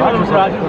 Rogers. Rogers.